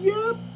Yep.